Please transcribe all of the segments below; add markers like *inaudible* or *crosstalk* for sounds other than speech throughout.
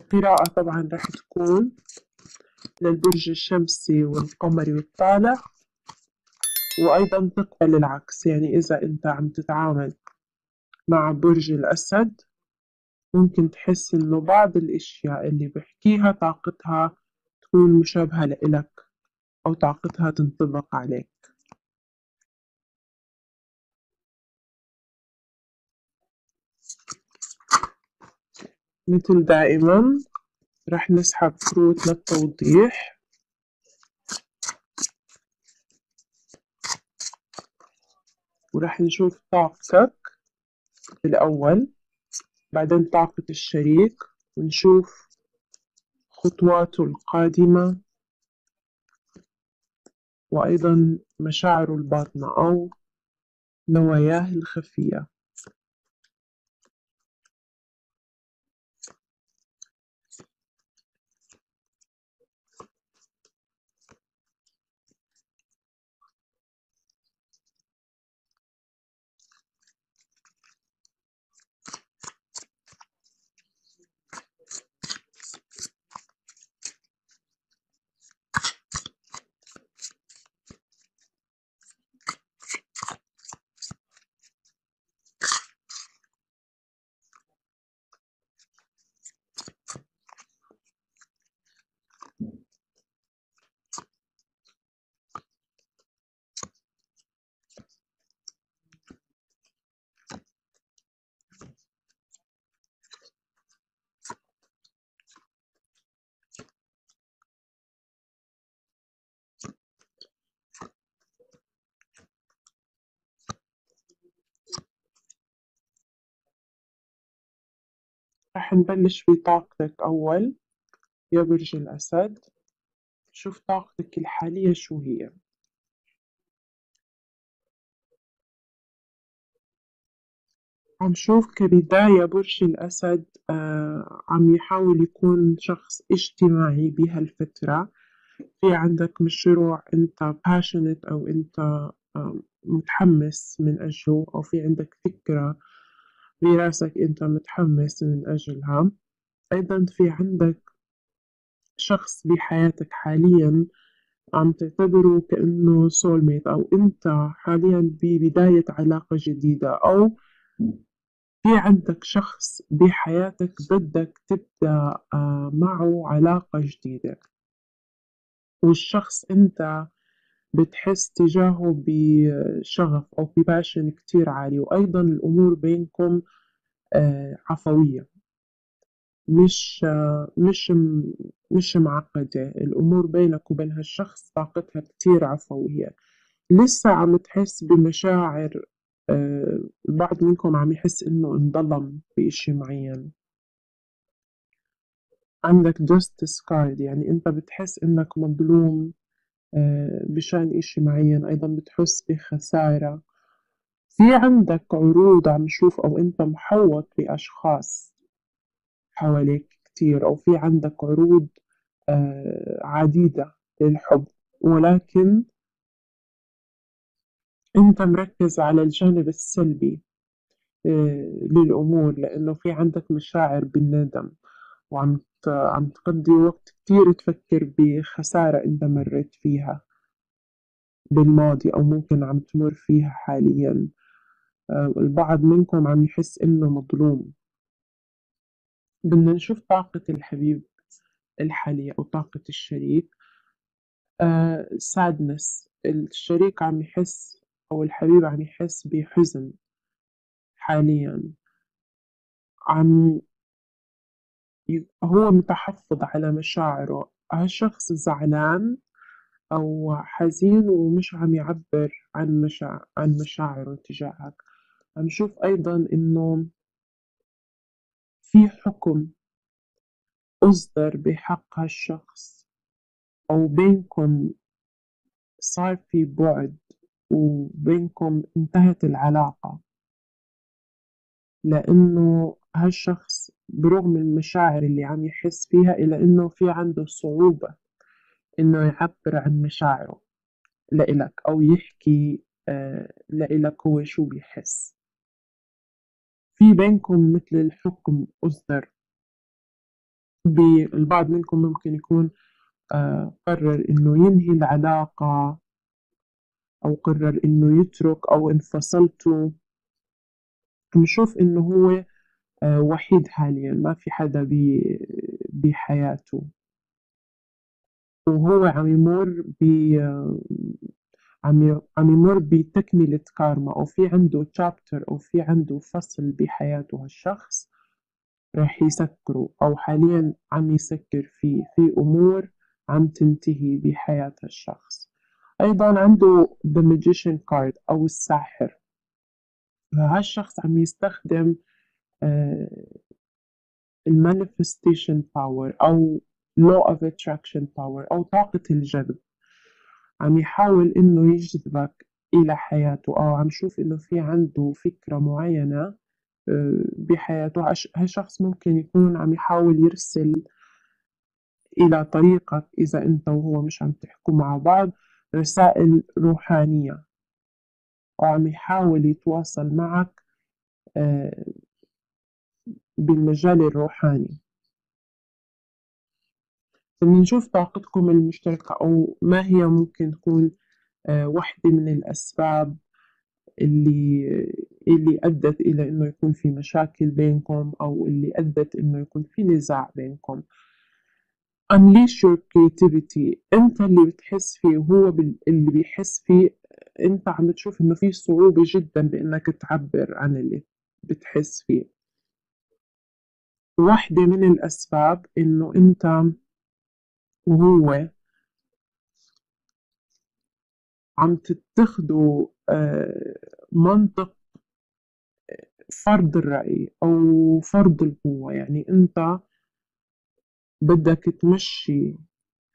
القراءة طبعا راح تكون للبرج الشمسي والقمري والطالع وأيضا تقبل العكس. يعني إذا أنت عم تتعامل مع برج الأسد ممكن تحس إنه بعض الأشياء اللي بحكيها طاقتها تكون مشابهة لإلك أو طاقتها تنطبق عليك. مثل دائما راح نسحب كروت للتوضيح وراح نشوف طاقتك الأول بعدين طاقة الشريك ونشوف خطواته القادمة وأيضا مشاعره الباطنة أو نواياه الخفية. راح نبلش بطاقتك أول. يا برج الأسد شوف طاقتك الحالية شو هي. عم شوف كبداية برج الأسد آه عم يحاول يكون شخص اجتماعي بهالفترة. في عندك مشروع أنت passionate أو أنت آه متحمس من أجله أو في عندك فكرة براسك أنت متحمس من أجلها أيضا في عندك شخص بحياتك حاليا عم تعتبره كأنه سول ميت أو أنت حاليا ببداية علاقة جديدة أو في عندك شخص بحياتك بدك تبدأ آه، معه علاقة جديدة. والشخص أنت بتحس تجاهه بشغف أو بباشن كتير عالي وأيضا الأمور بينكم آه، عفوية. مش آه، مش مش معقدة. الأمور بينك وبين هالشخص طاقتها كتير عفوية. لسه عم تحس بمشاعر آه، البعض منكم عم يحس إنه انظلم بإشي معين. عندك justice card يعني أنت بتحس إنك مظلوم. بشأن إشي معين أيضا بتحس بخسارة. في عندك عروض عم نشوف أو أنت محوط بأشخاص حواليك كتير أو في عندك عروض آه، عديدة للحب. ولكن أنت مركز على الجانب السلبي آه، للأمور لأنه في عندك مشاعر بالندم. وعم عم تقضي وقت كتير تفكر بخسارة أنت مريت فيها بالماضي أو ممكن عم تمر فيها حاليا. آه، البعض منكم عم يحس إنه مظلوم. بدنا نشوف طاقة الحبيب الحالية أو طاقة الشريك. سادنس آه، الشريك عم يحس أو الحبيب عم يحس بحزن حاليا. عم هو متحفظ على مشاعره. هالشخص زعلان أو حزين ومش عم يعبر عن مشاعر عن مشاعره تجاهك؟ عم نشوف أيضا إنه في حكم أصدر بحق هالشخص أو بينكم صار في بعد وبينكم انتهت العلاقة. لأنه هالشخص برغم المشاعر اللي عم يحس فيها إلا إنه في عنده صعوبة إنه يعبر عن مشاعره لإلك أو يحكي آه لإلك هو شو بيحس. في بينكم مثل الحكم أصدر؟ البعض منكم ممكن يكون آه، قرر إنه ينهي العلاقة أو قرر إنه يترك أو انفصلتوا. نشوف إنه هو وحيد حاليا ما في حدا بحياته. وهو عم يمر ب عم عم يمر بتكملة كارما. أو في عنده chapter أو في عنده فصل بحياته هالشخص راح يسكره. أو حاليا عم يسكر فيه. في أمور عم تنتهي بحياة الشخص أيضا عنده the magician card أو الساحر. هالشخص عم يستخدم ال manifestation power أو law of attraction power أو طاقة الجذب. عم يحاول إنه يجذبك إلى حياته أو عم شوف إنه في عنده فكرة معينة آه، بحياته. هالشخص ممكن يكون عم يحاول يرسل إلى طريقك إذا أنت وهو مش عم تحكوا مع بعض رسائل روحانية. أو عم يحاول يتواصل معك آه، بالمجال الروحاني. نشوف طاقتكم المشتركة أو ما هي ممكن تكون آه، واحدة من الأسباب اللي اللي أدت إلى إنه يكون في مشاكل بينكم أو اللي أدت إنه يكون في نزاع بينكم. Unleash your creativity. أنت اللي بتحس فيه وهو اللي بيحس فيه أنت عم تشوف إنه في صعوبة جدا بإنك تعبر عن اللي بتحس فيه. واحدة من الأسباب إنه أنت وهو عم تتخذوا آه، منطق فرض الرأي أو فرض القوة. يعني أنت بدك تمشي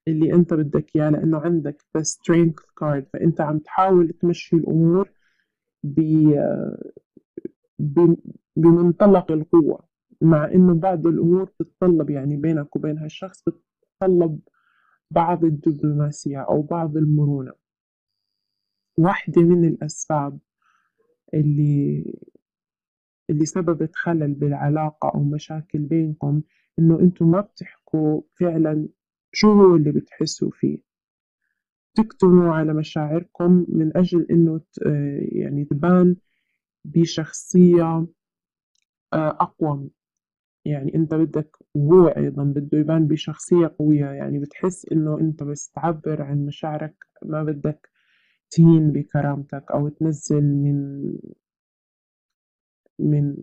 اللي أنت بدك إياه لأنه عندك the strength card. فأنت عم تحاول تمشي الأمور بمنطلق القوة. مع إنه بعض الأمور بتتطلب يعني بينك وبين هالشخص بتتطلب بعض الدبلوماسية أو بعض المرونة. واحدة من الأسباب اللي اللي سببت خلل بالعلاقة أو مشاكل بينكم إنه أنتم ما بتحكوا فعلا شو هو اللي بتحسوا فيه. تكتموا على مشاعركم من أجل إنه يعني تبان بشخصية آه، أقوى يعني أنت بدك وهو أيضا بده يبان بشخصية قوية. يعني بتحس إنه أنت بس تعبر عن مشاعرك ما بدك تهين بكرامتك أو تنزل من من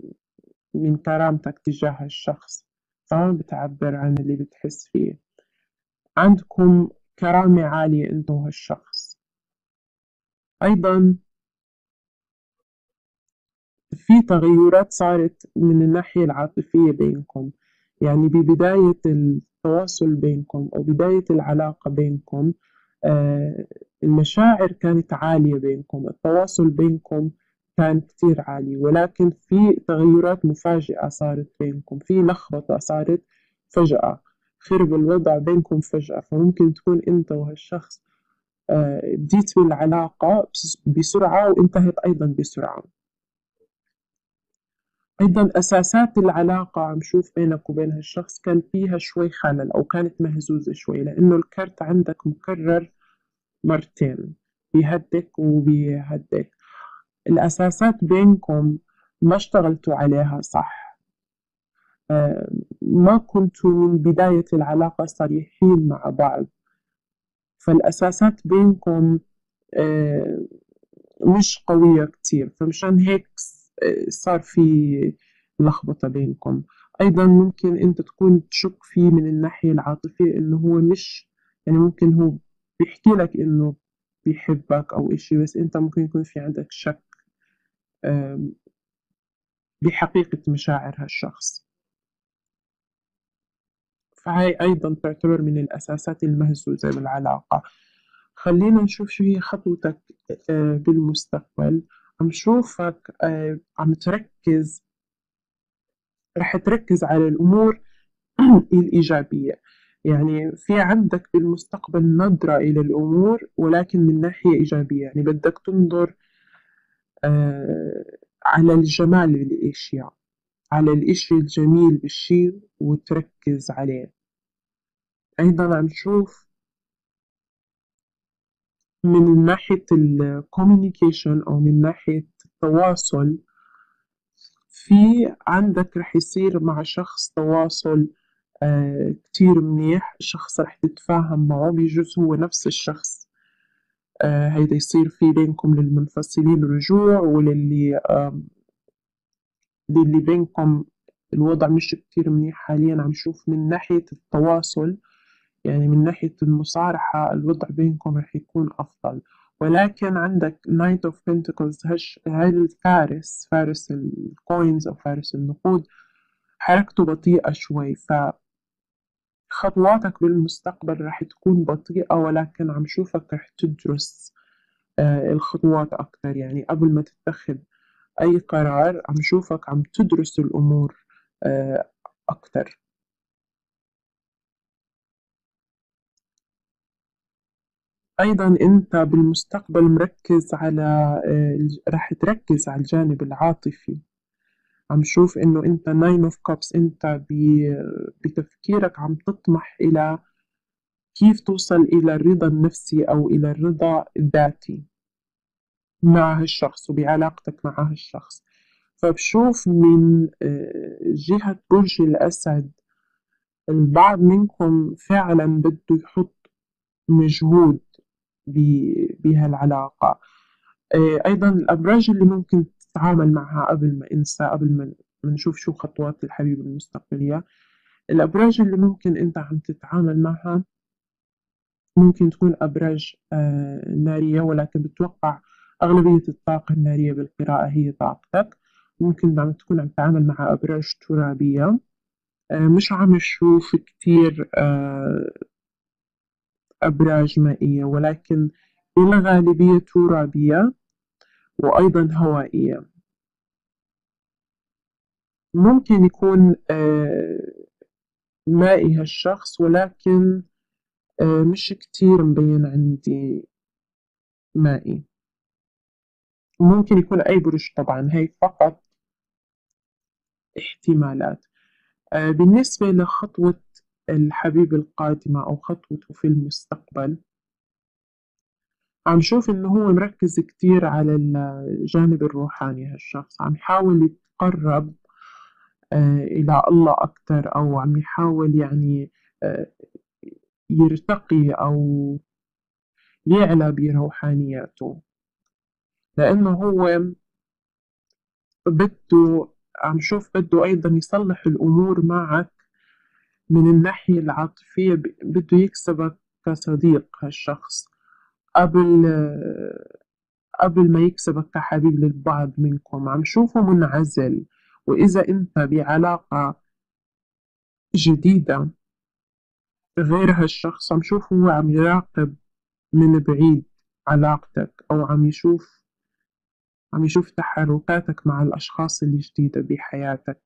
من كرامتك تجاه الشخص. فما بتعبر عن اللي بتحس فيه. عندكم كرامة عالية أنت وهالشخص أيضا في تغيرات صارت من الناحية العاطفية بينكم. يعني ببداية التواصل بينكم أو بداية العلاقة بينكم آه، المشاعر كانت عالية بينكم التواصل بينكم كان كتير عالي ولكن في تغيرات مفاجئة صارت بينكم في لخبطة صارت فجأة خرب الوضع بينكم فجأة. فممكن تكون أنت وهالشخص آه، بديت بالعلاقة بسرعة وانتهت أيضا بسرعة. أيضا أساسات العلاقة عم شوف بينك وبين هالشخص كان فيها شوي خلل أو كانت مهزوزة شوي لأنه الكرت عندك مكرر مرتين بيهدك وبيهدك. الأساسات بينكم ما اشتغلتوا عليها صح. آه، ما كنتوا من بداية العلاقة صريحين مع بعض. فالأساسات بينكم آه، مش قوية كتير. فمشان هيك صار في لخبطة بينكم. أيضا ممكن أنت تكون تشك فيه من الناحية العاطفية إنه هو مش يعني ممكن هو بيحكي لك إنه بيحبك أو إشي بس أنت ممكن يكون في عندك شك بحقيقة مشاعر هالشخص. فهي أيضا تعتبر من الأساسات المهزوزة بالعلاقة. خلينا نشوف شو هي خطوتك آه، بالمستقبل. عم شوفك آه، عم تركز. رح تركز على الأمور *clears throat* الإيجابية. يعني في عندك بالمستقبل نظرة إلى الأمور ولكن من ناحية إيجابية. يعني بدك تنظر آه على الجمال بالأشياء على الإشي الجميل بالشي وتركز عليه، أيضًا عم شوف من ناحية ال communication أو من ناحية التواصل في عندك رح يصير مع شخص تواصل كتير منيح، شخص رح تتفاهم معه بيجوز هو نفس الشخص. هيدا يصير في بينكم للمنفصلين رجوع وللي للي بينكم الوضع مش كتير منيح حاليًا عم شوف من ناحية التواصل. يعني من ناحية المصارحة الوضع بينكم رح يكون أفضل، ولكن عندك Knight of Pentacles هش هاي الفارس فارس الcoins أو فارس النقود حركته بطيئة شوي ف خطواتك بالمستقبل رح تكون بطيئة ولكن عم شوفك رح تدرس الخطوات أكتر يعني قبل ما تتخذ أي قرار عم شوفك عم تدرس الأمور أكتر. أيضًا أنت بالمستقبل مركز على رح تركز على الجانب العاطفي، عم شوف إنه أنت nine of cups أنت بتفكيرك عم تطمح إلى كيف توصل إلى الرضا النفسي أو إلى الرضا الذاتي مع هالشخص وبعلاقتك مع هالشخص، فبشوف من جهة برج الأسد البعض منكم فعلًا بده يحط مجهود بهالعلاقة، أيضًا الأبراج اللي ممكن تتعامل معها قبل ما أنسى قبل ما نشوف شو خطوات الحبيب المستقبلية، الأبراج اللي ممكن أنت عم تتعامل معها ممكن تكون أبراج نارية ولكن بتوقع أغلبية الطاقة النارية بالقراءة هي طاقتك، ممكن عم تكون عم تتعامل مع أبراج ترابية. مش عم نشوف كتير أبراج مائية ولكن بالغالبية ترابية وأيضًا هوائية. ممكن يكون مائي هالشخص ولكن مش كتير مبين عندي مائي، ممكن يكون أي برج طبعًا هاي فقط احتمالات، بالنسبة لخطوة الحبيب القادمة أو خطوته في المستقبل. عم شوف إنه هو مركز كتير على الجانب الروحاني هالشخص. عم يحاول يتقرب إلى الله أكتر أو عم يحاول يعني يرتقي أو يعلى بروحانياته، لإنه هو بده عم شوف بده أيضًا يصلح الأمور معك من الناحية العاطفية بده يكسبك كصديق هالشخص قبل قبل ما يكسبك كحبيب للبعض منكم، عم شوفه منعزل وإذا أنت بعلاقة جديدة غير هالشخص عم شوفه هو عم يراقب من بعيد علاقتك أو عم يشوف عم يشوف تحركاتك مع الأشخاص الجديدة بحياتك،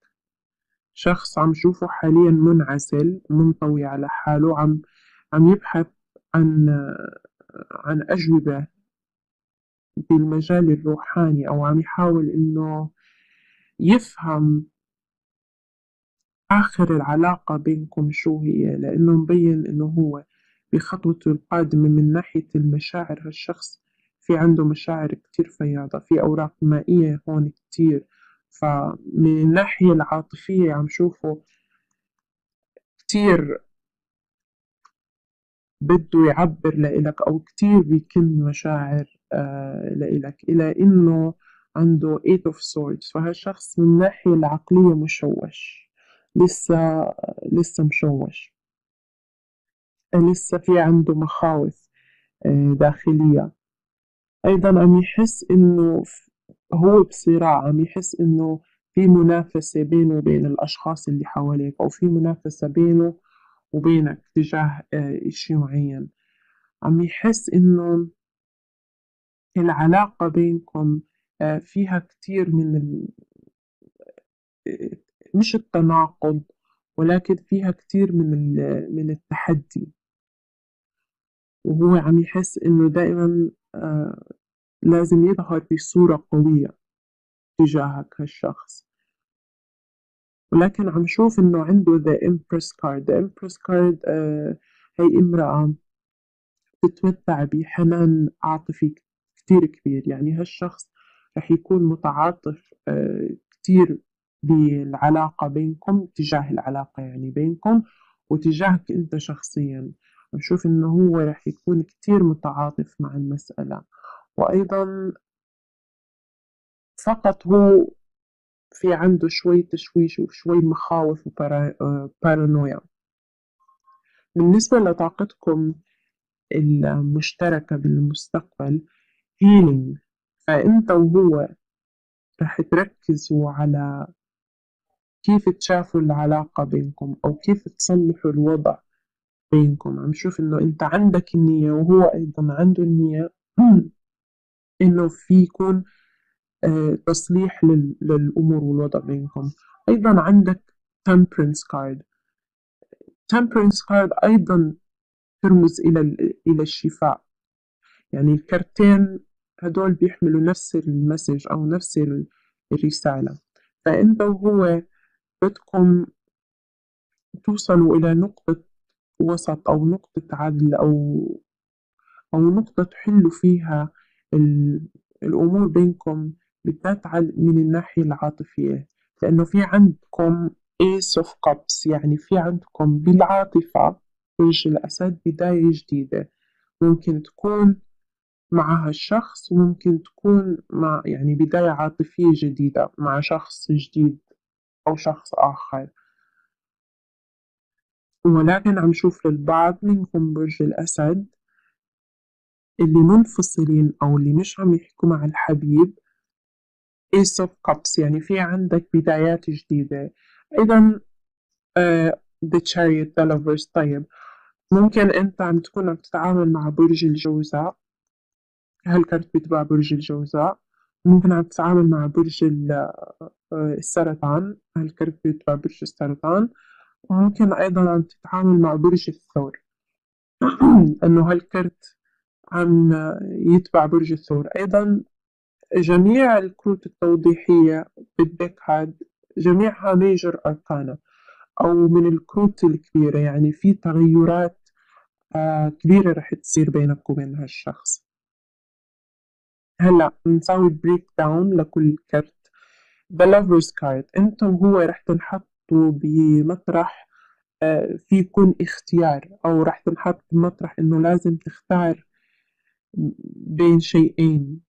شخص عم شوفه حاليًا منعزل منطوي على حاله عم عم يبحث عن عن أجوبة بالمجال الروحاني أو عم يحاول إنه يفهم آخر العلاقة بينكم شو هي لإنه مبين إنه هو بخطوته القادمة من ناحية المشاعر. هالشخص في عنده مشاعر كتير فياضة في أوراق مائية هون كتير. فمن الناحية العاطفية عم شوفه كتير بده يعبر لإلك أو كتير بيكن مشاعر لإلك إلى إنه عنده eight of swords. فهالشخص من الناحية العقلية مشوش. لسه لسه مشوش. لسه في عنده مخاوف داخلية. أيضًا عم يحس إنه هو بصراع عم يحس إنه في منافسة بينه وبين الأشخاص اللي حواليك أو في منافسة بينه وبينك تجاه إشي معين، عم يحس إنه العلاقة بينكم فيها كتير من ال مش التناقض ولكن فيها كتير من ال من التحدي، وهو عم يحس إنه دائمًا لازم يظهر بصورة قوية تجاهك هالشخص. ولكن عم شوف إنه عنده the empress card. The empress card آه هي امرأة تتمتع بحنان عاطفي كتير كبير. يعني هالشخص رح يكون متعاطف آه كتير بالعلاقة بينكم تجاه العلاقة يعني بينكم وتجاهك أنت شخصيا. بشوف إنه هو رح يكون كتير متعاطف مع المسألة. وأيضا فقط هو في عنده شوي تشويش وشوي مخاوف وبارانويا بالنسبة لطاقتكم المشتركة بالمستقبل healing فأنت وهو رح تركزوا على كيف تشافوا العلاقة بينكم أو كيف تصلحوا الوضع بينكم. عم شوف إنه أنت عندك النية وهو أيضا عنده النية. *clears throat* إنه في يكون آه، تصليح للأمور والوضع بينكم. أيضا عندك temperance card. temperance card أيضا ترمز إلى إلى الشفاء. يعني الكرتين هدول بيحملوا نفس المسج أو نفس الرسالة. فأنت وهو بدكم توصلوا إلى نقطة وسط أو نقطة عدل أو أو نقطة تحلوا فيها الأمور بينكم بالذات من الناحية العاطفية لأنه في عندكم Ace of Cups يعني في عندكم بالعاطفة برج الأسد بداية جديدة. ممكن تكون مع هالشخص وممكن تكون مع يعني بداية عاطفية جديدة مع شخص جديد أو شخص آخر. ولكن عم شوف للبعض منكم برج الأسد. اللي منفصلين أو اللي مش عم يحكوا مع الحبيب Ace of Cups يعني في عندك بدايات جديدة. أيضا uh, The Chariot The Lovers طيب ممكن أنت عم تكون عم تتعامل مع برج الجوزاء. هالكارت بيتبع برج الجوزاء؟ ممكن عم تتعامل مع برج آه، السرطان. هالكارت بيتبع برج السرطان؟ وممكن أيضا عم تتعامل مع برج الثور. *clears throat* إنه هال card عم يتبع برج الثور. أيضا جميع الكروت التوضيحية بال deck هاد جميعها Major Arcana أو من الكروت الكبيرة يعني في تغيرات آه كبيرة رح تصير بينك وبين هالشخص. هلأ نسوي breakdown لكل كرت. The Lover's Card. أنت وهو رح تنحطوا بمطرح آه في يكون اختيار أو رح تنحط بمطرح إنه لازم تختار بين شيئين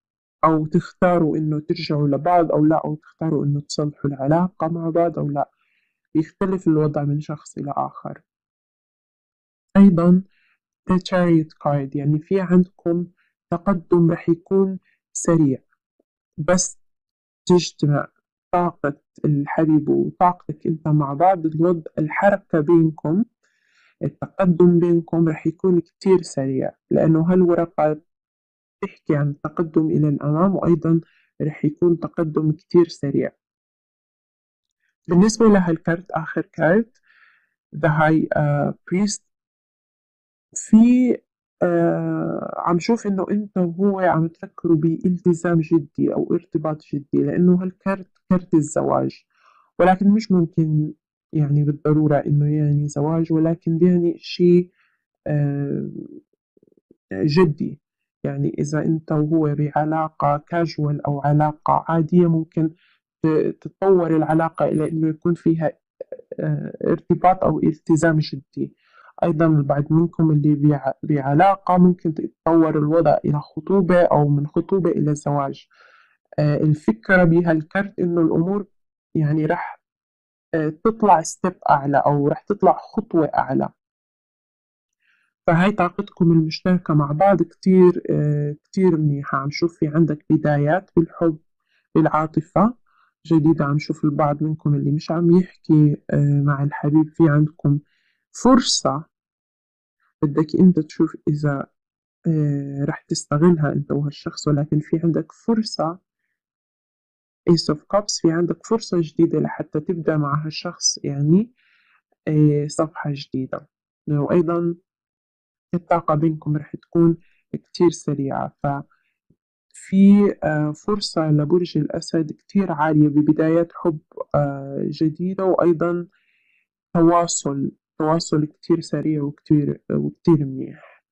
أو تختاروا إنه ترجعوا لبعض أو لا أو تختاروا إنه تصلحوا العلاقة مع بعض أو لا. يختلف الوضع من شخص إلى آخر. أيضا The Chariot Card يعني في عندكم تقدم رح يكون سريع بس تجتمع طاقة الحبيب وطاقتك أنت مع بعض الوضع الحركة بينكم التقدم بينكم رح يكون كتير سريع لأنه هالورقة تحكي عن التقدم إلى الأمام وأيضا رح يكون تقدم كتير سريع. بالنسبة لهالكارت آخر كارت The High uh, Priest في uh, عم شوف إنه أنت وهو عم تفكروا بالتزام جدي أو ارتباط جدي لأنه هالكارت كارت الزواج. ولكن مش ممكن يعني بالضرورة إنه يعني زواج ولكن يعني شيء uh, جدي. يعني إذا أنت وهو بعلاقة كاجوال أو علاقة عادية ممكن تتطور العلاقة إلى أنه يكون فيها آه، ارتباط أو التزام جدي أيضا البعض منكم اللي بعلاقة ممكن يتطور الوضع إلى خطوبة أو من خطوبة إلى زواج. آه، الفكرة بهالكرت إنه الأمور يعني رح آه، تطلع ستيب أعلى أو رح تطلع خطوة أعلى. فهاي طاقتكم المشتركة مع بعض كتير كتير منيحة. عم شوف في عندك بدايات بالحب بالعاطفة. جديدة عم شوف البعض منكم اللي مش عم يحكي آه، مع الحبيب. في عندكم فرصة بدك انت تشوف إذا آه، رح تستغلها انت وهالشخص. ولكن في عندك فرصة Ace of في عندك فرصة جديدة لحتى تبدأ مع هالشخص. يعني آه، صفحة جديدة. وأيضا الطاقة بينكم رح تكون كتير سريعة. ف في آه، فرصة لبرج الأسد كتير عالية ببداية حب آه، جديدة وأيضا تواصل تواصل كتير سريع وكتير وكتير منيح.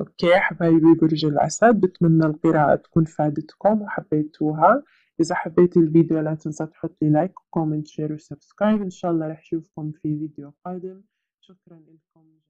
أوكي حبايبي برج الأسد بتمنى القراءة تكون فادتكم وحبيتوها. إذا حبيت الفيديو لا تنسى تحط لي like و comment share و subscribe. إن شاء الله رح أشوفكم في فيديو قادم. شكرا لكم.